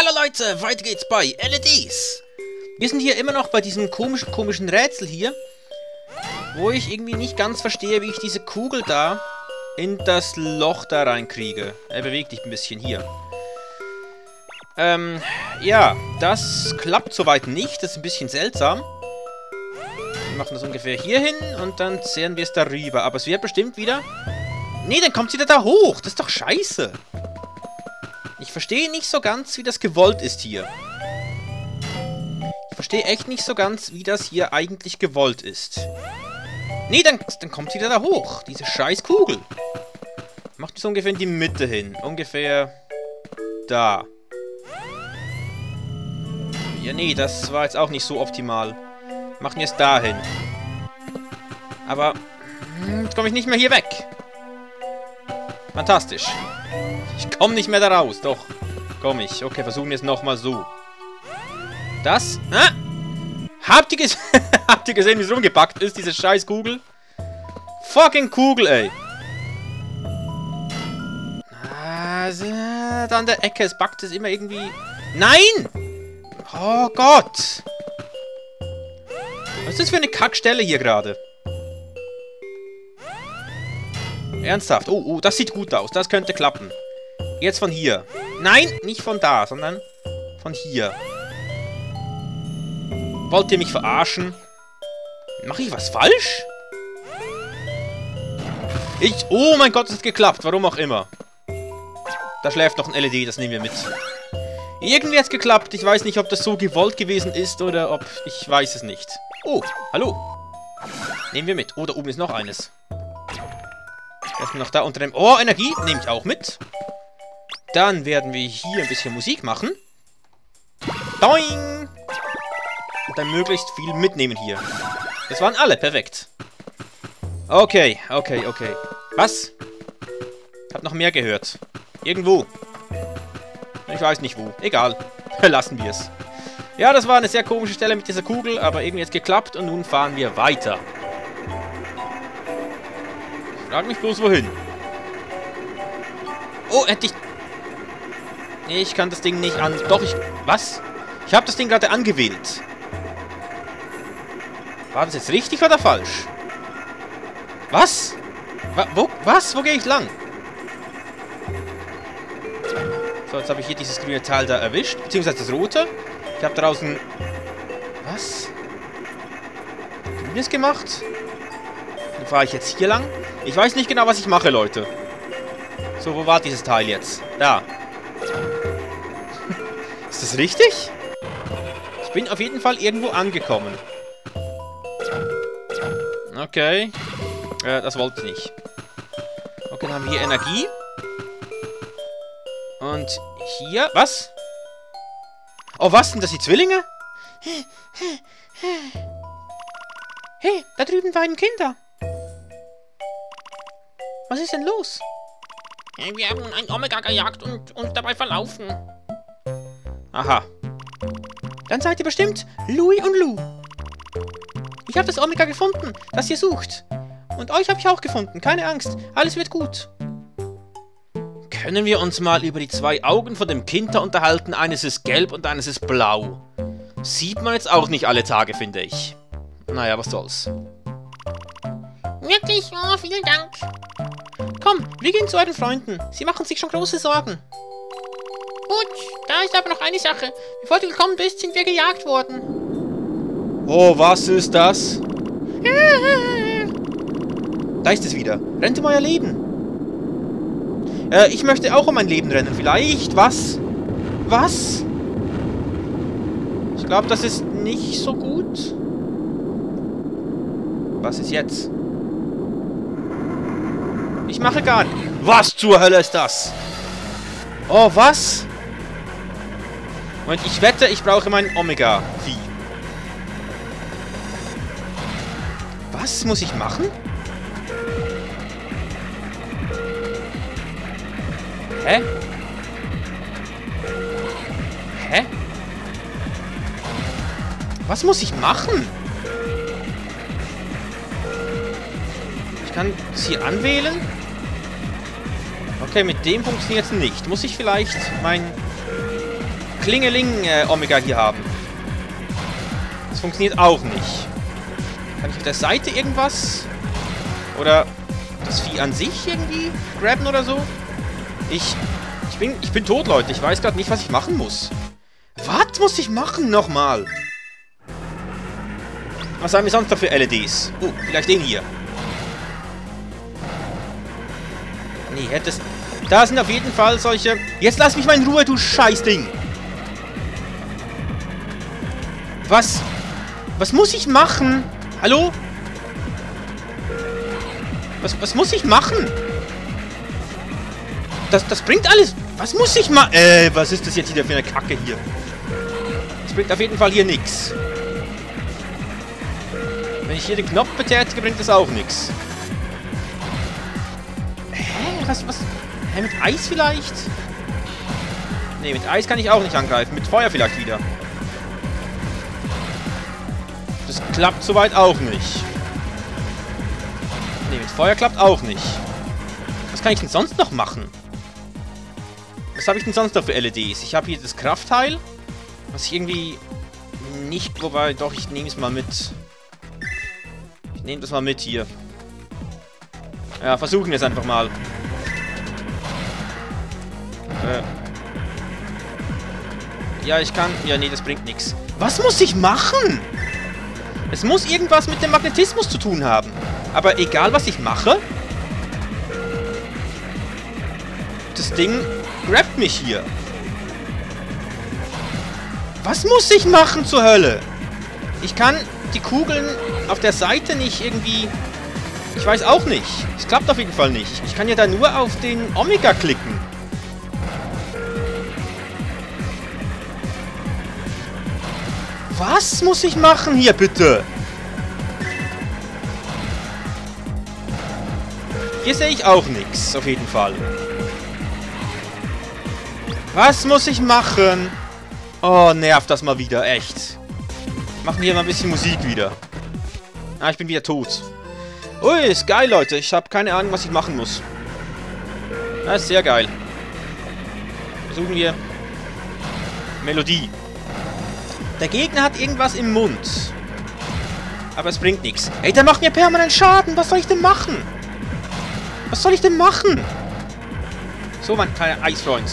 Hallo Leute, weiter geht's bei LEDs. Wir sind hier immer noch bei diesem komischen, komischen Rätsel hier, wo ich irgendwie nicht ganz verstehe, wie ich diese Kugel da in das Loch da reinkriege. Er bewegt dich ein bisschen hier. Ähm, ja, das klappt soweit nicht. Das ist ein bisschen seltsam. Wir machen das ungefähr hier hin und dann zehren wir es darüber. Aber es wird bestimmt wieder... Nee, dann kommt sie wieder da hoch. Das ist doch scheiße. Ich verstehe nicht so ganz, wie das gewollt ist hier. Ich verstehe echt nicht so ganz, wie das hier eigentlich gewollt ist. Nee, dann, dann kommt sie wieder da hoch. Diese scheiß Kugel. Macht es ungefähr in die Mitte hin. Ungefähr da. Ja, nee, das war jetzt auch nicht so optimal. Machen wir es dahin. Aber hm, jetzt komme ich nicht mehr hier weg. Fantastisch. Ich komme nicht mehr da raus. Doch, komme ich. Okay, versuchen wir es nochmal so. Das? Ah! Habt ihr, Habt ihr gesehen, wie es rumgepackt ist, diese scheiß Kugel? Fucking Kugel, ey. Also, da an der Ecke, es backt es immer irgendwie... Nein! Oh Gott! Was ist das für eine Kackstelle hier gerade? Ernsthaft? Oh, oh, das sieht gut aus. Das könnte klappen. Jetzt von hier. Nein, nicht von da, sondern von hier. Wollt ihr mich verarschen? Mache ich was falsch? Ich... Oh mein Gott, es hat geklappt. Warum auch immer. Da schläft noch ein LED, das nehmen wir mit. Irgendwie hat es geklappt. Ich weiß nicht, ob das so gewollt gewesen ist oder ob... Ich weiß es nicht. Oh, hallo. Nehmen wir mit. Oh, da oben ist noch eines. Erstmal noch da unter dem... Oh, Energie nehme ich auch mit. Dann werden wir hier ein bisschen Musik machen. Doing! Und dann möglichst viel mitnehmen hier. Das waren alle, perfekt. Okay, okay, okay. Was? Hab noch mehr gehört. Irgendwo. Ich weiß nicht wo. Egal. Lassen wir es. Ja, das war eine sehr komische Stelle mit dieser Kugel, aber irgendwie es geklappt und nun fahren wir weiter. Frag mich bloß wohin. Oh, hätte ich... Nee, ich kann das Ding nicht an... Doch, ich... Was? Ich habe das Ding gerade angewählt. War das jetzt richtig oder falsch? Was? Wa wo? Was? Wo gehe ich lang? So, jetzt habe ich hier dieses grüne Teil da erwischt. Beziehungsweise das rote. Ich habe draußen... Was? Grünes gemacht? Fahre ich jetzt hier lang. Ich weiß nicht genau, was ich mache, Leute. So, wo war dieses Teil jetzt? Da. Ist das richtig? Ich bin auf jeden Fall irgendwo angekommen. Okay. Äh, das wollte ich nicht. Okay, dann haben wir hier Energie. Und hier... Was? Oh, was? Sind das die Zwillinge? Hey, da drüben weinen Kinder. Was ist denn los? Wir haben ein Omega gejagt und uns dabei verlaufen. Aha. Dann seid ihr bestimmt Louis und Lou. Ich habe das Omega gefunden, das ihr sucht. Und euch habe ich auch gefunden. Keine Angst, alles wird gut. Können wir uns mal über die zwei Augen von dem Kind da unterhalten? Eines ist gelb und eines ist blau. Sieht man jetzt auch nicht alle Tage, finde ich. Naja, was soll's. Wirklich? Oh, vielen Dank. Komm, wir gehen zu euren Freunden. Sie machen sich schon große Sorgen. Gut, da ist aber noch eine Sache. Bevor du gekommen bist, sind wir gejagt worden. Oh, was ist das? Da ist es wieder. Rennt um euer Leben. Äh, ich möchte auch um mein Leben rennen. Vielleicht. Was? Was? Ich glaube, das ist nicht so gut. Was ist jetzt? Ich mache gar nicht. Was zur Hölle ist das? Oh, was? Moment, ich wette, ich brauche mein Omega-Vieh. Was muss ich machen? Hä? Hä? Was muss ich machen? Ich kann sie anwählen. Okay, mit dem funktioniert es nicht. Muss ich vielleicht mein... Klingeling-Omega hier haben. Das funktioniert auch nicht. Kann ich auf der Seite irgendwas? Oder das Vieh an sich irgendwie grabben oder so? Ich, ich, bin, ich bin tot, Leute. Ich weiß gerade nicht, was ich machen muss. Was muss ich machen nochmal? Was haben wir sonst noch für LEDs? Oh, vielleicht den hier. Nee, hättest... Da sind auf jeden Fall solche... Jetzt lass mich mal in Ruhe, du Scheißding! Was? Was muss ich machen? Hallo? Was, was muss ich machen? Das, das bringt alles... Was muss ich machen? Äh, was ist das jetzt wieder für eine Kacke hier? Das bringt auf jeden Fall hier nichts. Wenn ich hier den Knopf betätige, bringt das auch nichts. Was, was? Hä, mit Eis vielleicht? Ne, mit Eis kann ich auch nicht angreifen. Mit Feuer vielleicht wieder. Das klappt soweit auch nicht. Ne, mit Feuer klappt auch nicht. Was kann ich denn sonst noch machen? Was habe ich denn sonst noch für LEDs? Ich habe hier das Kraftteil. Was ich irgendwie nicht... Wobei, doch, ich nehme es mal mit. Ich nehme das mal mit hier. Ja, versuchen wir es einfach mal. Ja, ich kann... Ja, nee, das bringt nichts. Was muss ich machen? Es muss irgendwas mit dem Magnetismus zu tun haben. Aber egal, was ich mache... Das Ding grabt mich hier. Was muss ich machen zur Hölle? Ich kann die Kugeln auf der Seite nicht irgendwie... Ich weiß auch nicht. Es klappt auf jeden Fall nicht. Ich kann ja da nur auf den Omega klicken. Was muss ich machen hier, bitte? Hier sehe ich auch nichts, auf jeden Fall. Was muss ich machen? Oh, nervt das mal wieder, echt. Machen wir mal ein bisschen Musik wieder. Ah, ich bin wieder tot. Ui, ist geil, Leute. Ich habe keine Ahnung, was ich machen muss. Das ist sehr geil. Versuchen wir Melodie. Der Gegner hat irgendwas im Mund. Aber es bringt nichts. Ey, der macht mir permanent Schaden. Was soll ich denn machen? Was soll ich denn machen? So, mein kleiner Eisfreund.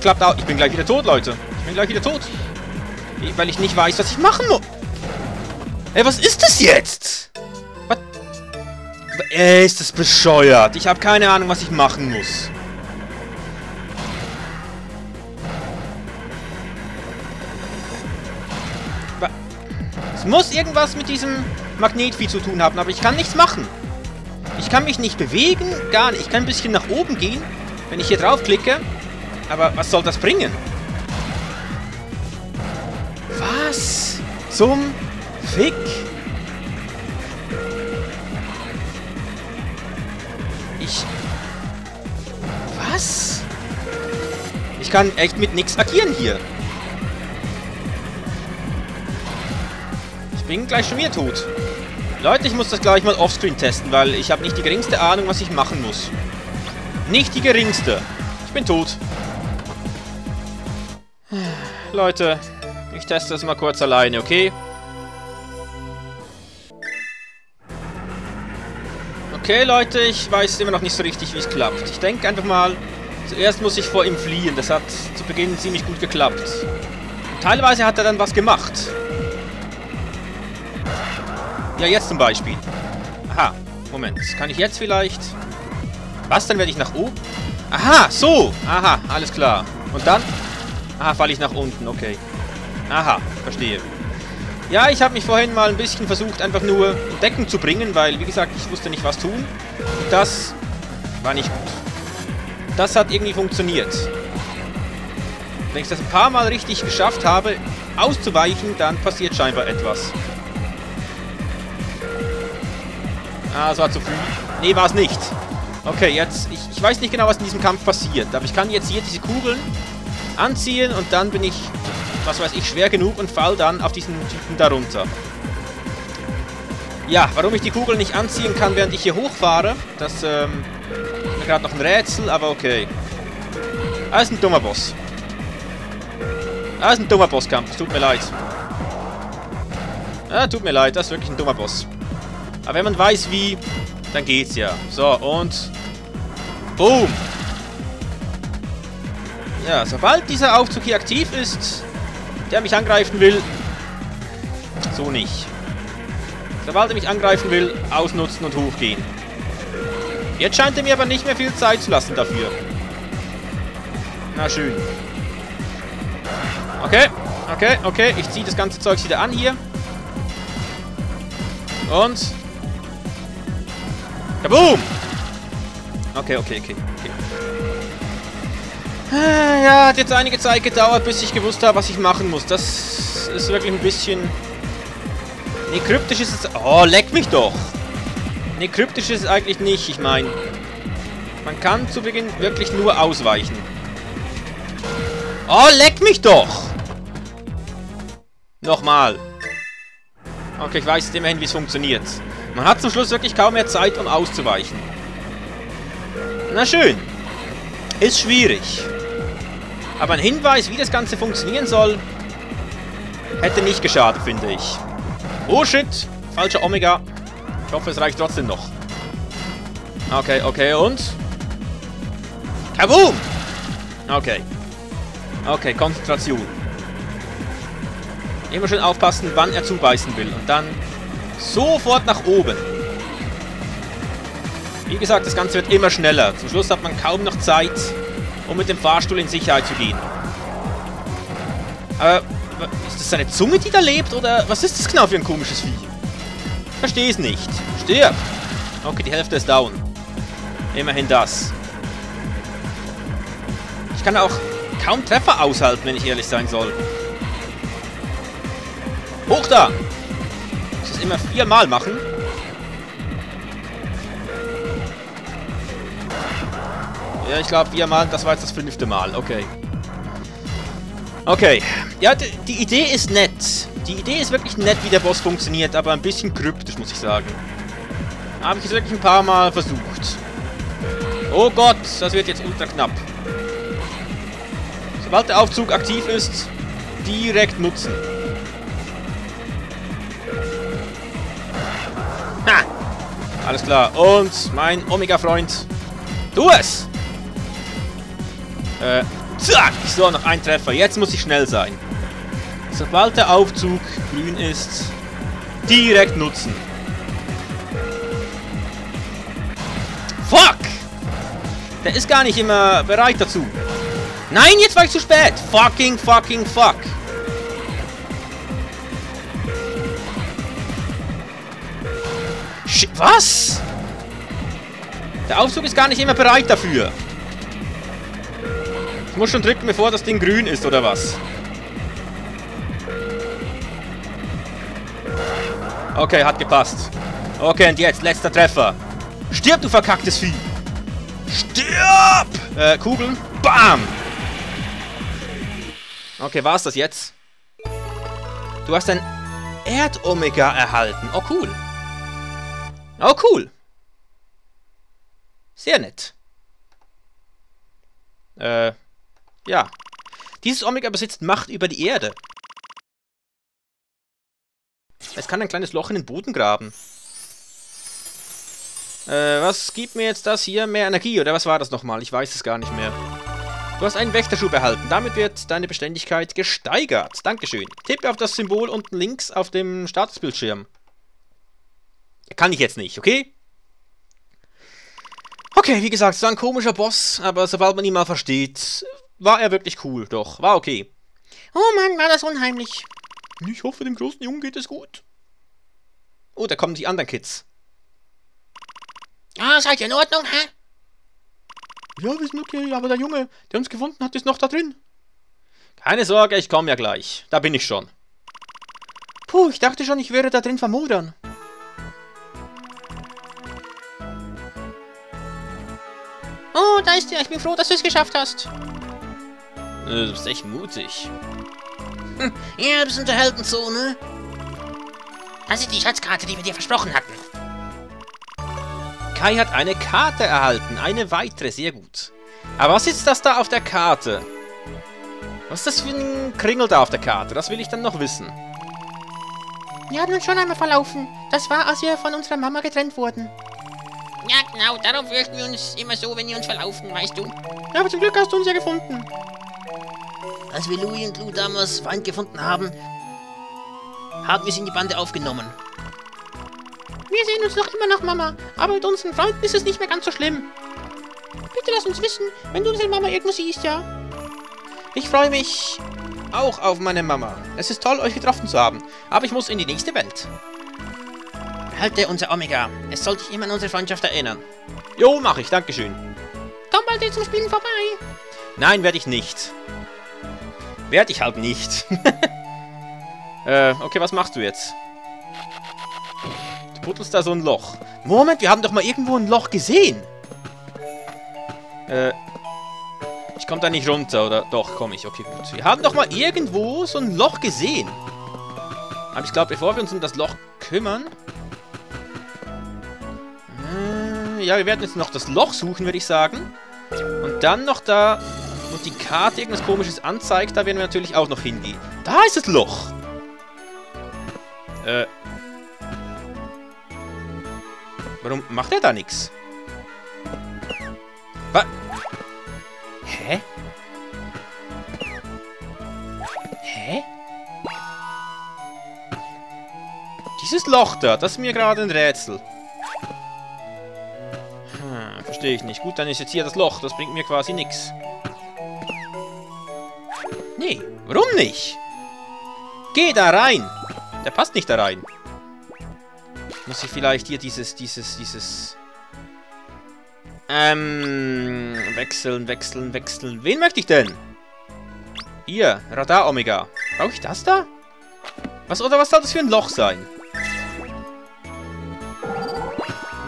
Klappt auch. Ich bin gleich wieder tot, Leute. Ich bin gleich wieder tot. Weil ich nicht weiß, was ich machen muss. Ey, was ist das jetzt? Was? Ey, ist das bescheuert. Ich habe keine Ahnung, was ich machen muss. Muss irgendwas mit diesem Magnetvieh zu tun haben, aber ich kann nichts machen. Ich kann mich nicht bewegen, gar nicht. Ich kann ein bisschen nach oben gehen, wenn ich hier draufklicke. Aber was soll das bringen? Was zum Fick? Ich... Was? Ich kann echt mit nichts agieren hier. Bin gleich schon wieder tot. Leute, ich muss das gleich mal offscreen testen, weil ich habe nicht die geringste Ahnung, was ich machen muss. Nicht die geringste. Ich bin tot. Leute, ich teste das mal kurz alleine, okay? Okay, Leute, ich weiß immer noch nicht so richtig, wie es klappt. Ich denke einfach mal, zuerst muss ich vor ihm fliehen. Das hat zu Beginn ziemlich gut geklappt. Teilweise hat er dann was gemacht. Ja, jetzt zum Beispiel. Aha, Moment. Kann ich jetzt vielleicht... Was, dann werde ich nach oben? Aha, so. Aha, alles klar. Und dann... Aha, falle ich nach unten, okay. Aha, verstehe. Ja, ich habe mich vorhin mal ein bisschen versucht, einfach nur in Deckung zu bringen, weil, wie gesagt, ich wusste nicht, was tun. Das war nicht gut. Das hat irgendwie funktioniert. Wenn ich das ein paar Mal richtig geschafft habe, auszuweichen, dann passiert scheinbar etwas. Ah, das war zu früh. Nee, war es nicht. Okay, jetzt... Ich, ich weiß nicht genau, was in diesem Kampf passiert. Aber ich kann jetzt hier diese Kugeln anziehen und dann bin ich, was weiß ich, schwer genug und fall dann auf diesen Typen darunter. Ja, warum ich die Kugeln nicht anziehen kann, während ich hier hochfahre, das ähm, ist mir gerade noch ein Rätsel, aber okay. Ah, ist ein dummer Boss. Ah, ist ein dummer Bosskampf. Es tut mir leid. Ah, tut mir leid. Das ist wirklich ein dummer Boss. Aber wenn man weiß, wie, dann geht's ja. So, und... Boom! Ja, sobald dieser Aufzug hier aktiv ist, der mich angreifen will, so nicht. Sobald er mich angreifen will, ausnutzen und hochgehen. Jetzt scheint er mir aber nicht mehr viel Zeit zu lassen dafür. Na schön. Okay, okay, okay. Ich ziehe das ganze Zeug wieder an hier. Und... Kaboom! Okay, okay, okay, okay. Ja, hat jetzt einige Zeit gedauert, bis ich gewusst habe, was ich machen muss. Das ist wirklich ein bisschen... Nee, kryptisch ist es... Oh, leck mich doch! Nee, kryptisch ist es eigentlich nicht. Ich meine, man kann zu Beginn wirklich nur ausweichen. Oh, leck mich doch! Nochmal. Okay, ich weiß jetzt immerhin, wie es funktioniert. Man hat zum Schluss wirklich kaum mehr Zeit, um auszuweichen. Na schön. Ist schwierig. Aber ein Hinweis, wie das Ganze funktionieren soll, hätte nicht geschadet, finde ich. Oh shit, falscher Omega. Ich hoffe, es reicht trotzdem noch. Okay, okay, und? Kaboom! Okay. Okay, Konzentration. Immer schön aufpassen, wann er zubeißen will. Und dann sofort nach oben. Wie gesagt, das Ganze wird immer schneller. Zum Schluss hat man kaum noch Zeit, um mit dem Fahrstuhl in Sicherheit zu gehen. Aber ist das seine Zunge, die da lebt? Oder was ist das genau für ein komisches Vieh? Verstehe es nicht. Stirb! Okay, die Hälfte ist down. Immerhin das. Ich kann auch kaum Treffer aushalten, wenn ich ehrlich sein soll. Hoch da! Ich das immer viermal machen. Ja, ich glaube viermal, das war jetzt das fünfte Mal. Okay. Okay. Ja, die Idee ist nett. Die Idee ist wirklich nett, wie der Boss funktioniert, aber ein bisschen kryptisch, muss ich sagen. Habe ich jetzt wirklich ein paar Mal versucht. Oh Gott, das wird jetzt ultra knapp. Sobald der Aufzug aktiv ist, direkt nutzen. Alles klar. Und mein Omega-Freund. Tu es! Äh, zack! So, noch ein Treffer. Jetzt muss ich schnell sein. Sobald der Aufzug grün ist, direkt nutzen. Fuck! Der ist gar nicht immer bereit dazu. Nein, jetzt war ich zu spät. Fucking, fucking, fuck. Shit, was? Der Aufzug ist gar nicht immer bereit dafür. Ich muss schon drücken, bevor das Ding grün ist, oder was? Okay, hat gepasst. Okay, und jetzt, letzter Treffer. Stirb, du verkacktes Vieh! Stirb! Äh, Kugeln. Bam! Okay, war's das jetzt? Du hast ein Erdomega erhalten. Oh, cool. Oh, cool. Sehr nett. Äh, ja. Dieses Omega besitzt Macht über die Erde. Es kann ein kleines Loch in den Boden graben. Äh, was gibt mir jetzt das hier? Mehr Energie, oder was war das nochmal? Ich weiß es gar nicht mehr. Du hast einen Wächterschub erhalten. Damit wird deine Beständigkeit gesteigert. Dankeschön. Tippe auf das Symbol unten links auf dem Statusbildschirm. Kann ich jetzt nicht, okay? Okay, wie gesagt, es war ein komischer Boss, aber sobald man ihn mal versteht, war er wirklich cool. Doch, war okay. Oh Mann, war das unheimlich. Ich hoffe, dem großen Jungen geht es gut. Oh, da kommen die anderen Kids. Ah, seid ihr in Ordnung, hä? Ja, wir sind okay, aber der Junge, der uns gefunden hat, ist noch da drin. Keine Sorge, ich komme ja gleich. Da bin ich schon. Puh, ich dachte schon, ich wäre da drin vermodern. Oh, da ist er. Ich bin froh, dass du es geschafft hast. Du bist echt mutig. Hm, ja, das unterhält uns so, ne? Das ist die Schatzkarte, die wir dir versprochen hatten. Kai hat eine Karte erhalten. Eine weitere, sehr gut. Aber was ist das da auf der Karte? Was ist das für ein Kringel da auf der Karte? Das will ich dann noch wissen. Wir haben uns schon einmal verlaufen. Das war, als wir von unserer Mama getrennt wurden. Ja, genau, darum fürchten wir uns immer so, wenn wir uns verlaufen, weißt du? Ja, aber zum Glück hast du uns ja gefunden. Als wir Louis und Lou damals Feind gefunden haben, haben wir sie in die Bande aufgenommen. Wir sehen uns noch immer nach Mama, aber mit unseren Freunden ist es nicht mehr ganz so schlimm. Bitte lass uns wissen, wenn du unsere Mama irgendwo siehst, ja? Ich freue mich auch auf meine Mama. Es ist toll, euch getroffen zu haben, aber ich muss in die nächste Welt. Behalte unser Omega. Es soll dich immer an unsere Freundschaft erinnern. Jo, mach ich, dankeschön. Komm bald zum Spielen vorbei. Nein, werde ich nicht. Werde ich halt nicht. äh, okay, was machst du jetzt? Du puttelst da so ein Loch. Moment, wir haben doch mal irgendwo ein Loch gesehen. Äh, ich komme da nicht runter, oder? Doch, komme ich. Okay, gut. Wir haben doch mal irgendwo so ein Loch gesehen. Aber ich glaube, bevor wir uns um das Loch kümmern... ja, wir werden jetzt noch das Loch suchen, würde ich sagen. Und dann noch da... Und die Karte irgendwas komisches anzeigt, da werden wir natürlich auch noch hingehen. Da ist das Loch! Äh... Warum macht er da nichts? Was? Hä? Hä? Dieses Loch da, das ist mir gerade ein Rätsel. Verstehe ich nicht. Gut, dann ist jetzt hier das Loch. Das bringt mir quasi nichts. Nee, warum nicht? Geh da rein! Der passt nicht da rein. Muss ich vielleicht hier dieses, dieses, dieses... Ähm, wechseln, wechseln, wechseln. Wen möchte ich denn? Hier, Radar Omega. Brauche ich das da? Was, oder was soll das für ein Loch sein?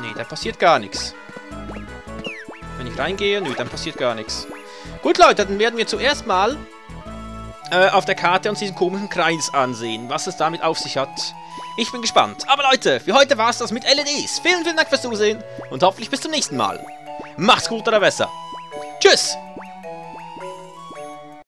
Nee, da passiert gar nichts. Reingehe, nö, dann passiert gar nichts. Gut, Leute, dann werden wir zuerst mal äh, auf der Karte uns diesen komischen Kreis ansehen, was es damit auf sich hat. Ich bin gespannt. Aber Leute, für heute war es das mit LEDs. Vielen, vielen Dank fürs Zusehen und hoffentlich bis zum nächsten Mal. Macht's gut oder besser. Tschüss!